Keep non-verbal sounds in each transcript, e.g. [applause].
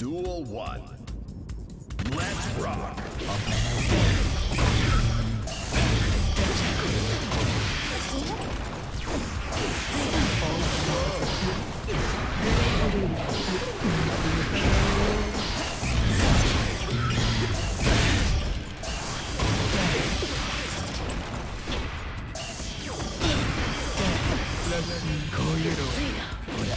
Duel 1. Let's rock! こういうのほら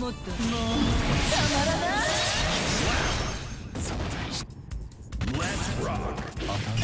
Let's rock! Let's rock!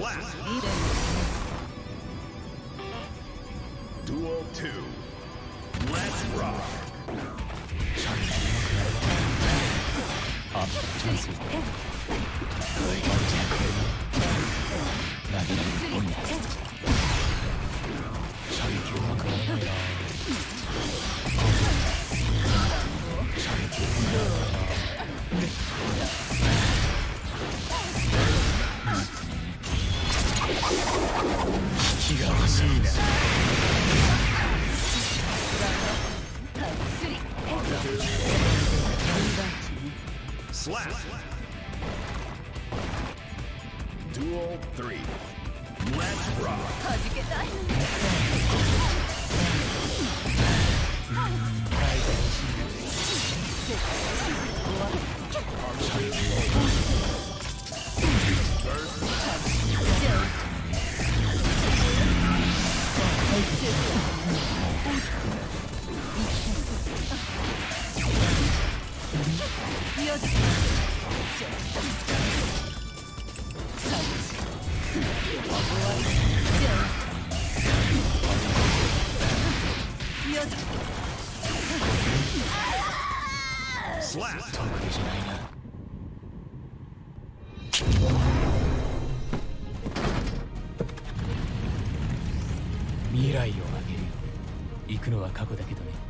flat. 未来をあげる行くのは過去だけどね。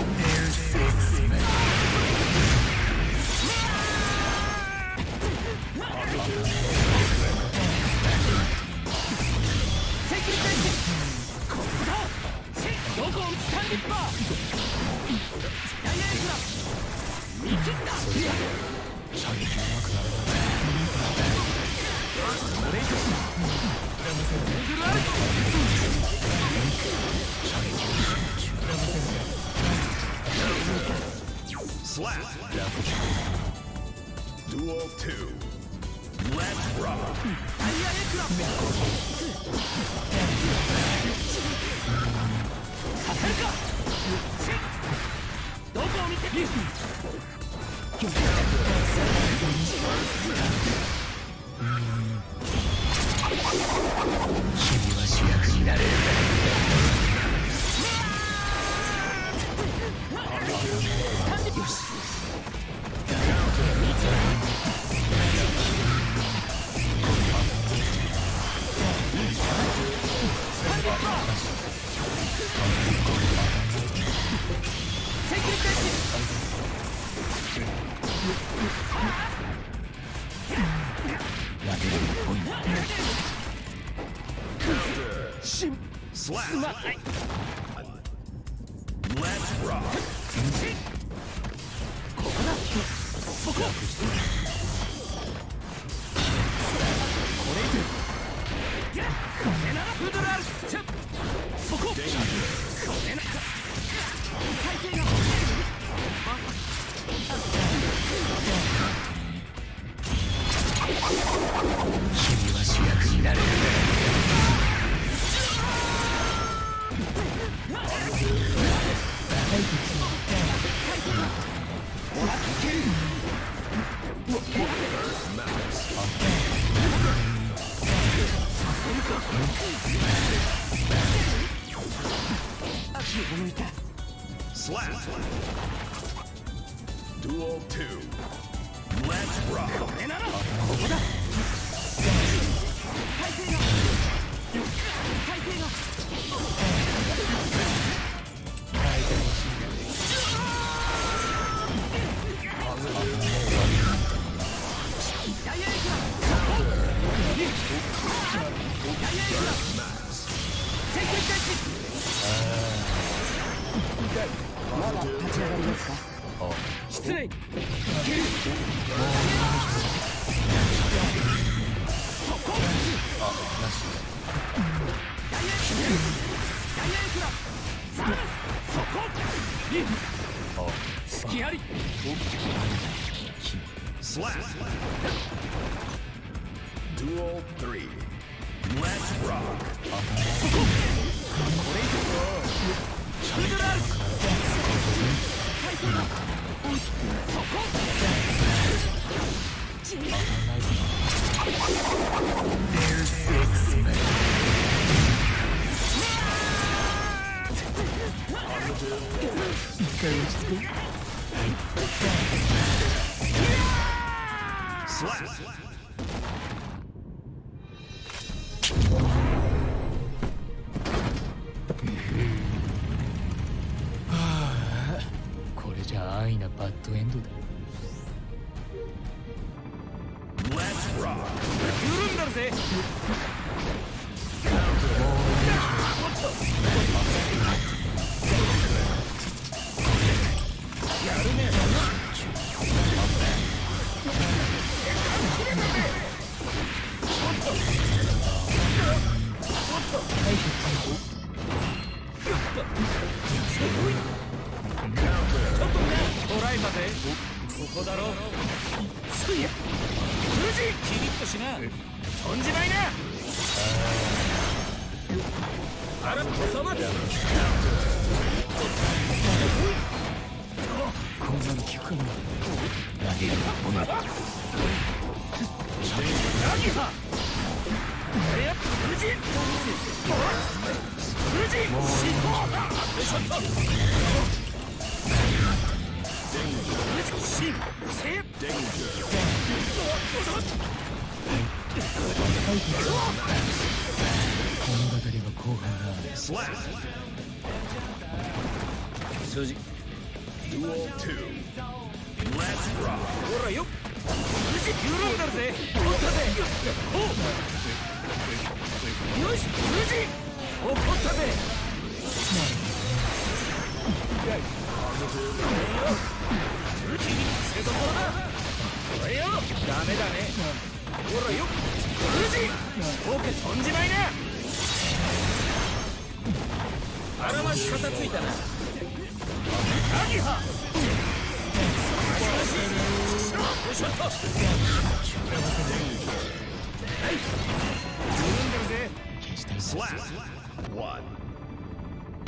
君は主役になれる。Slap! Duel 2. Let's rock! ここだ体勢が体勢が相手の死んでる。まだ。立ち上がりますか失礼いけるそこあなしダイエークラそこ隙ありスラッシュ Dual 3 Let's rock. これ以上シルドラウス最強だ大きくそこ地味 There's six 数字ほらよんし無事ったぜ Last one.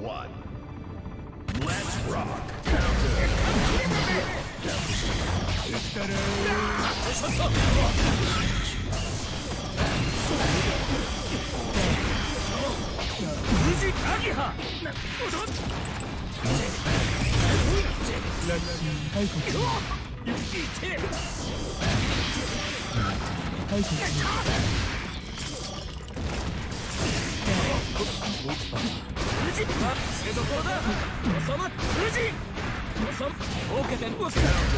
One. Let's rock. ちょっと無人アギハ無人は捨てどころだ収まっ無人収ま受けてんの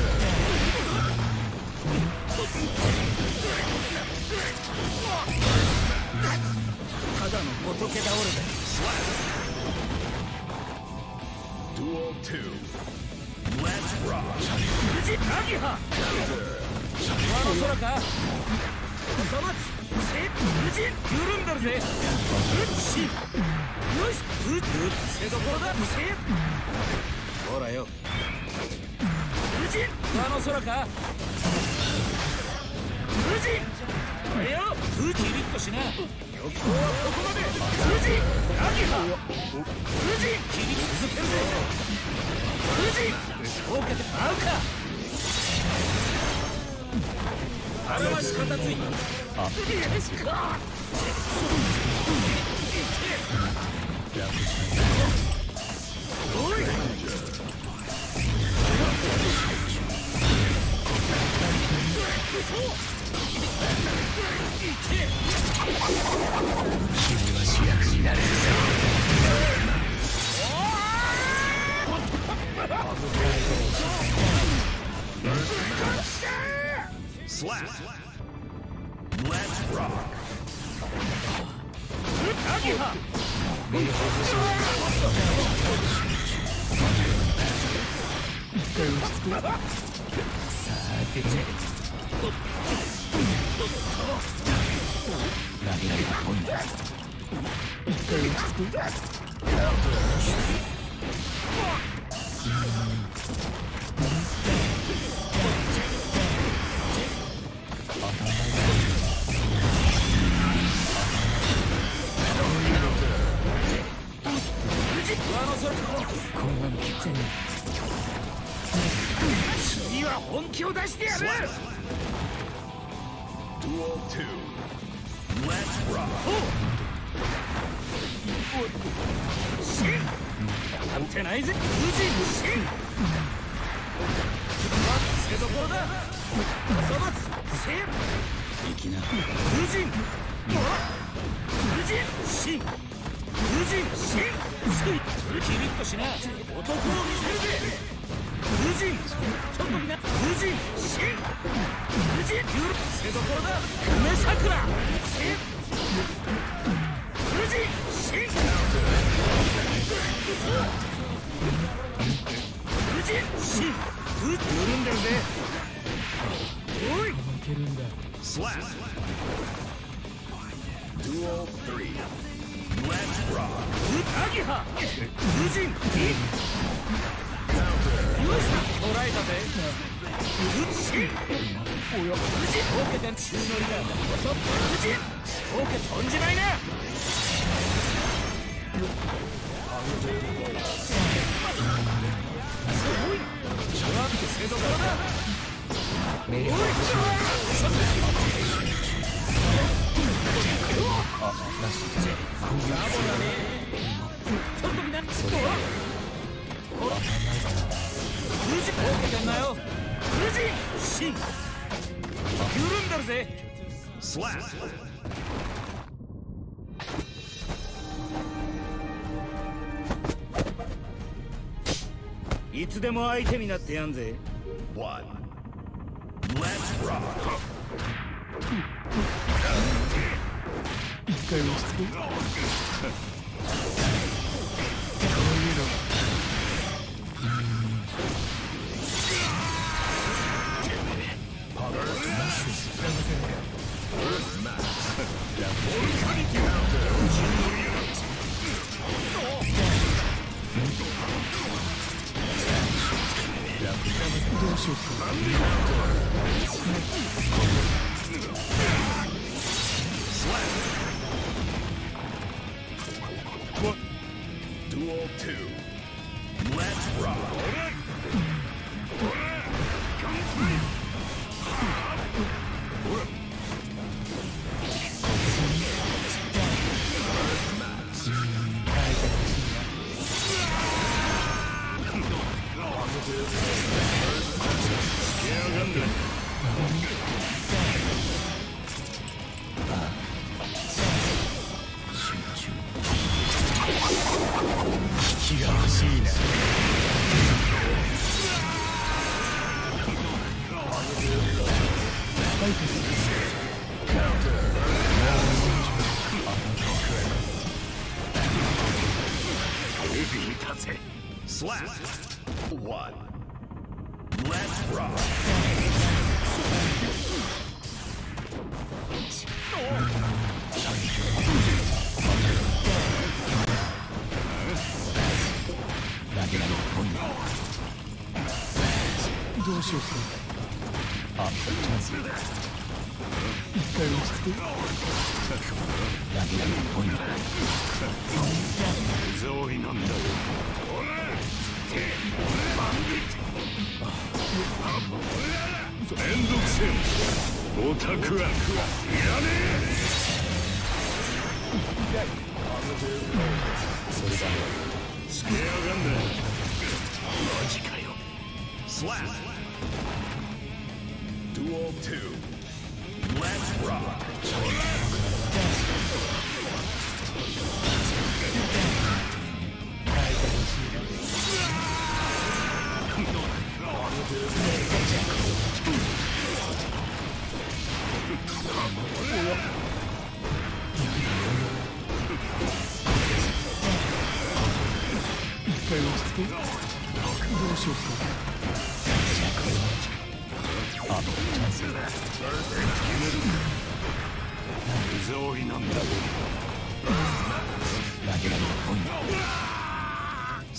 ただの仏倒れだ Duel 2. Let's rock. 無事アギハ上の空かおさまつせ無事緩んだるぜうっしよしうっうっせどころだせほらよ。無事上の空か？無事いやうキリッとしなよ今日はここまで。無事アギハ。無事切り続けるぜ。無事受けて合うか。表し片付いた。あ。よしかおい「君は主役に。さあ出て。君は本気を出してやる。Duel 2. Let's rock. シンなんてないぜ無人シンつけどころだおそ松せいきな無人無人シン無人シンキリッとしな男を見せるぜ無人ちょっとみな無人シン無人つけどころだ梅桜せ神無人神無人神う緩んでるぜおい Slap. Duel 3. Let's rock. アギハ無人によし緩んだるぜ Slap. いつでも相手になってやんぜ One. Let's rock. 'Duel どうしようかあチャンス一回落ち着く上位なんだよめんどくせえオタクはいらねつけやがんなマジかよ Slap. Duel 2. Let's rock. 一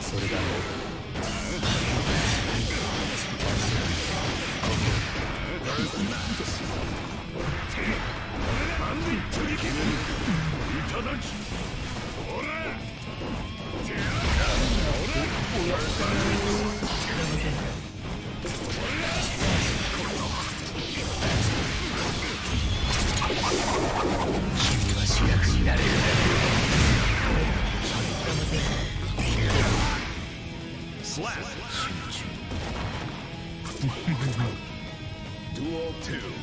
それだろう Slash. [laughs] Duel 2.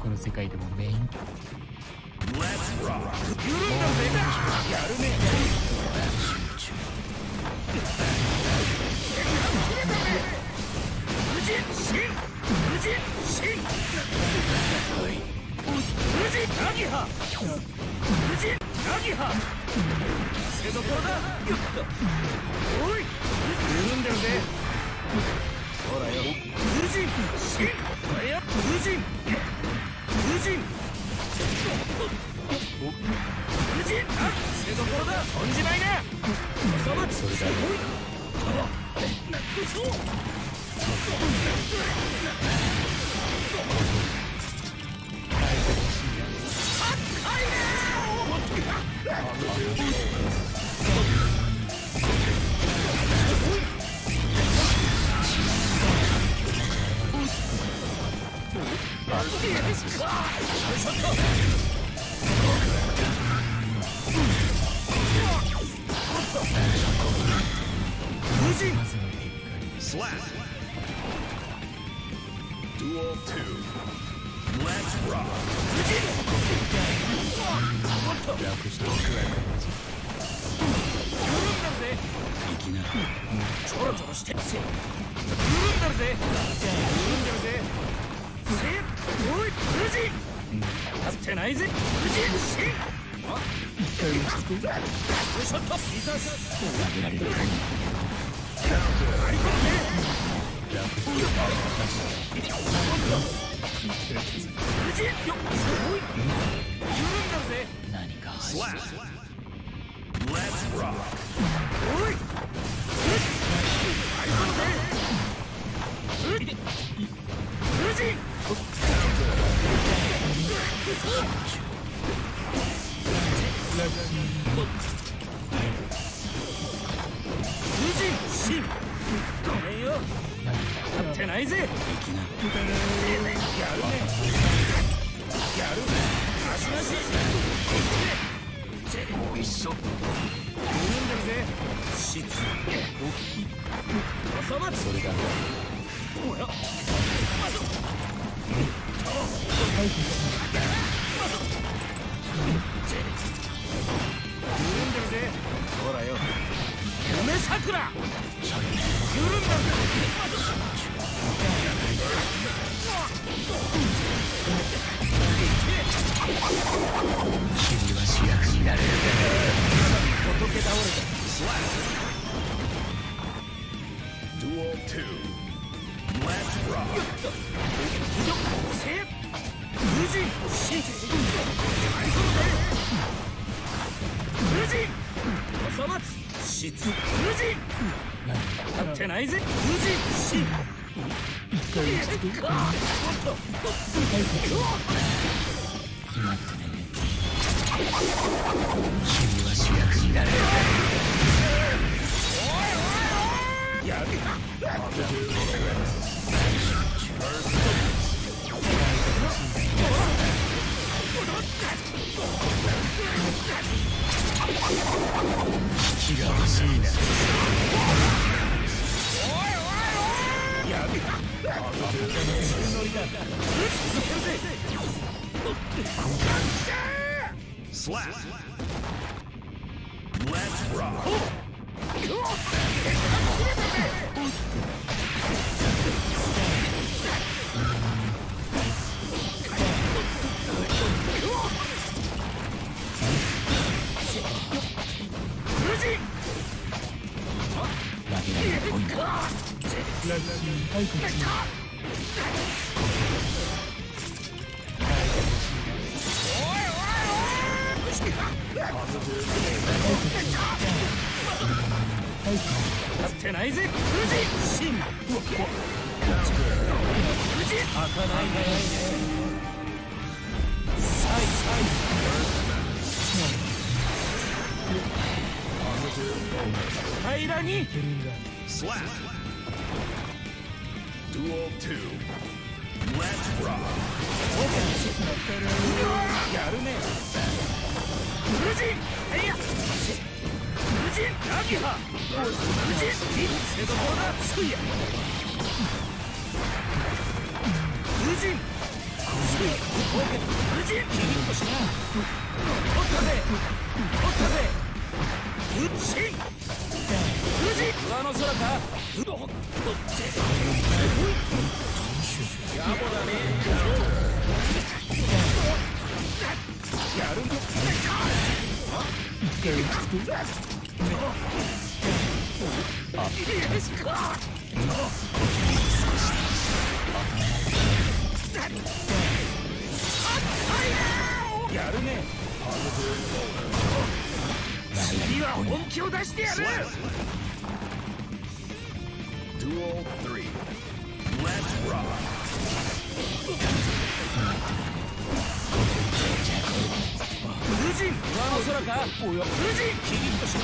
この世界でもメイン。ほらよ無人死ほらよ。無人無人。無人あせどころだとんじまいなおさまそれだ。おい無人 Slap. Duel 2. Let's rock. 緩んだぜいきなりちょろちょろしてせ緩んだるぜ緩んでるぜせおい。無人勝ってないぜ無人しあ一回落おさまつ質無人勝ってないぜ無人一回落ち着こうかおっと君は主役になれるやる気が欲しいな続けるぜ Slap. Let's rock. いかもしれないイ平らにスラだ202 Let's rock やるね無人え。いや無人ラギハ無人リンセドモラスイヤ無人スイヤ無人リンとしな取ったぜ取ったぜ無人やるね次は本気を出してやる。Duel 3. Let's rock. 無人上の空かおや無人キリッとし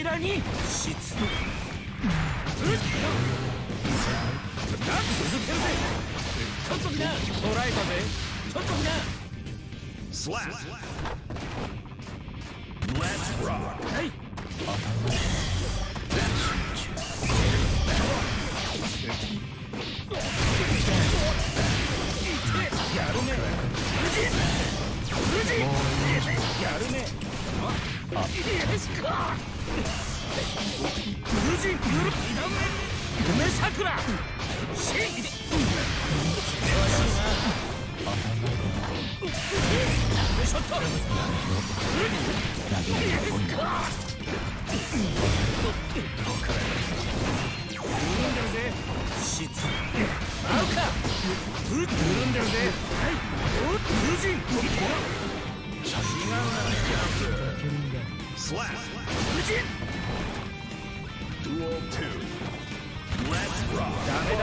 平らに質うっな続けるぜちょっときな捉えたぜちょっときな Slap. Let's rock. はいやる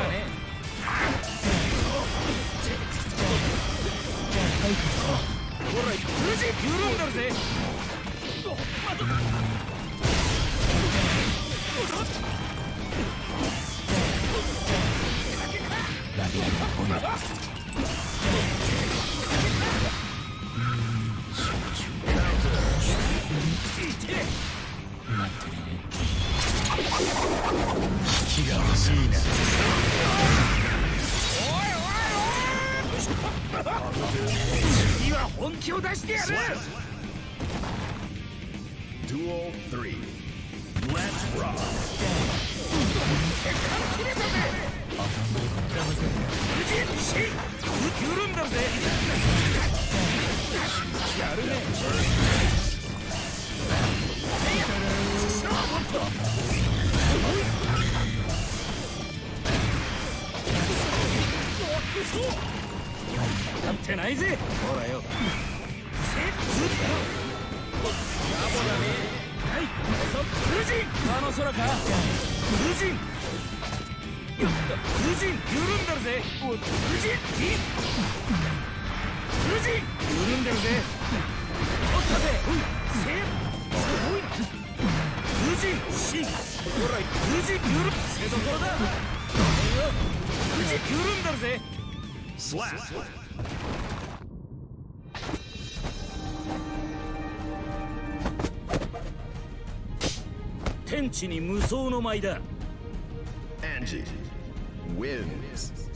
ねねあよしか無人ゆる梅桜シン険しいなよいしょっと緩ん。でるぜ質合うかう緩ん。でるぜはいお無人違うな Slap. 無人 Duel 2. Let's rock. ダメだねほら無人緩ん。でるぜ気が欲しいな次は本気を出してやる。Duel 3. Let's rock. 無人シン緩んだぜ。やるねやってないぜ。ほらよ。せっずっとラボだね。はいそ無人。あの空か。無人。よっと無人緩んだるぜ。お無人。い無人。緩んでるぜ。取ったぜ。おいせすごい無人。しほら無人。緩せどころだ無人。緩んだるぜ Slap. 天地に無双の舞だ Angie wins.